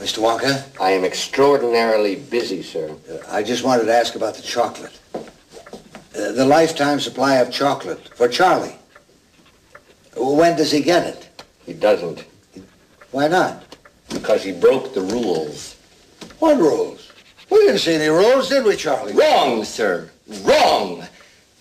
Mr. Wonka? I am extraordinarily busy, sir. Uh, I just wanted to ask about the chocolate. Uh, the lifetime supply of chocolate for Charlie. When does he get it? He doesn't. Why not? Because he broke the rules. What rules? We didn't see any rules, did we, Charlie? Wrong, sir. Wrong.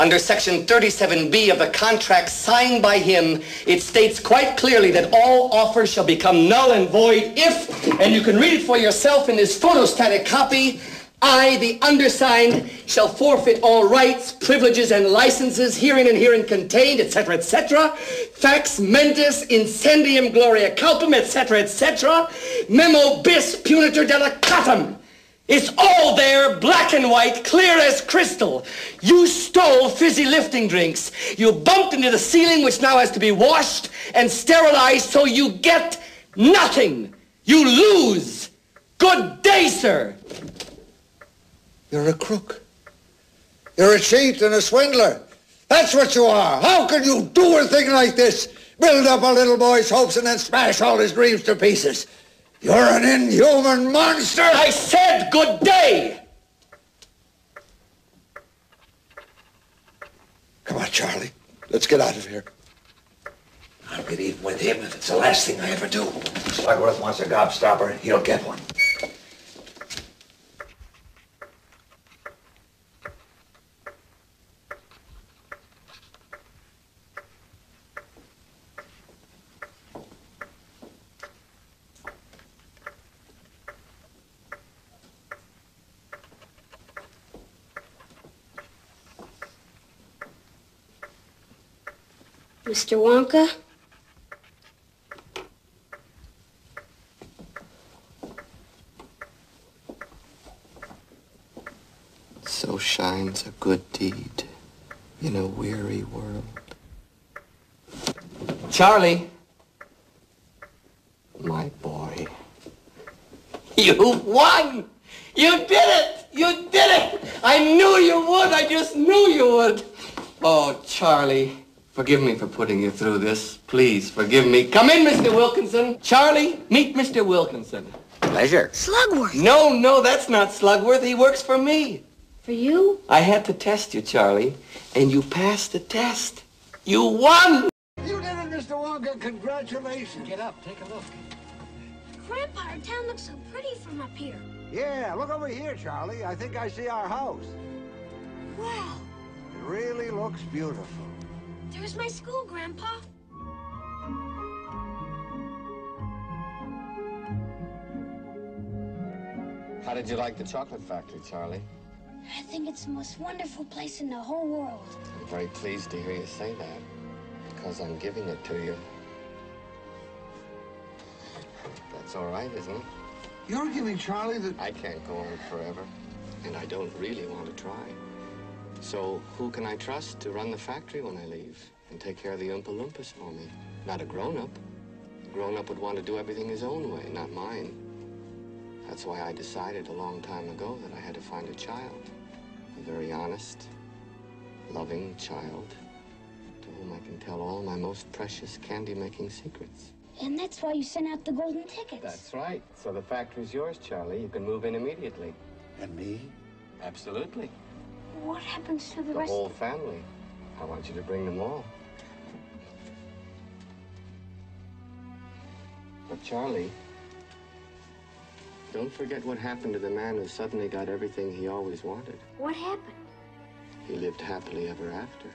Under Section 37B of the contract signed by him, it states quite clearly that all offers shall become null and void if, and you can read it for yourself in this photostatic copy, I, the undersigned, shall forfeit all rights, privileges, and licenses herein and herein contained, etc., etc., fax mentis incendium gloria culpum, etc., etc., memo bis punitor delicatum. It's all there, black and white, clear as crystal. You stole fizzy lifting drinks. You bumped into the ceiling, which now has to be washed and sterilized, so you get nothing. You lose. Good day, sir. You're a crook. You're a cheat and a swindler. That's what you are. How can you do a thing like this? Build up a little boy's hopes and then smash all his dreams to pieces. You're an inhuman monster! I said good day! Come on, Charlie. Let's get out of here. I'll get even with him if it's the last thing I ever do. If Slugworth wants a gobstopper. He'll get one. Mr. Wonka? So shines a good deed in a weary world. Charlie. My boy. You won! You did it! You did it! I knew you would! I just knew you would! Oh, Charlie. Forgive me for putting you through this. Please, forgive me. Come in, Mr. Wilkinson. Charlie, meet Mr. Wilkinson. Pleasure. Slugworth. No, no, that's not Slugworth. He works for me. For you? I had to test you, Charlie, and you passed the test. You won! You did it, Mr. Wonka. Congratulations. Get up, take a look. Grandpa, our town looks so pretty from up here. Yeah, look over here, Charlie. I think I see our house. Wow. It really looks beautiful. There's my school, Grandpa. How did you like the chocolate factory, Charlie? I think it's the most wonderful place in the whole world. I'm very pleased to hear you say that, because I'm giving it to you. That's all right, isn't it? You're giving Charlie the... I can't go on forever, and I don't really want to try. So who can I trust to run the factory when I leave and take care of the Oompa Loompas for me? Not a grown-up. A grown-up would want to do everything his own way, not mine. That's why I decided a long time ago that I had to find a child. A very honest, loving child to whom I can tell all my most precious candy-making secrets. And that's why you sent out the golden tickets. That's right. So the factory's yours, Charlie. You can move in immediately. And me? Absolutely. What happens to the, The rest? whole family. I want you to bring them all. But Charlie, don't forget what happened to the man who suddenly got everything he always wanted. What happened? He lived happily ever after.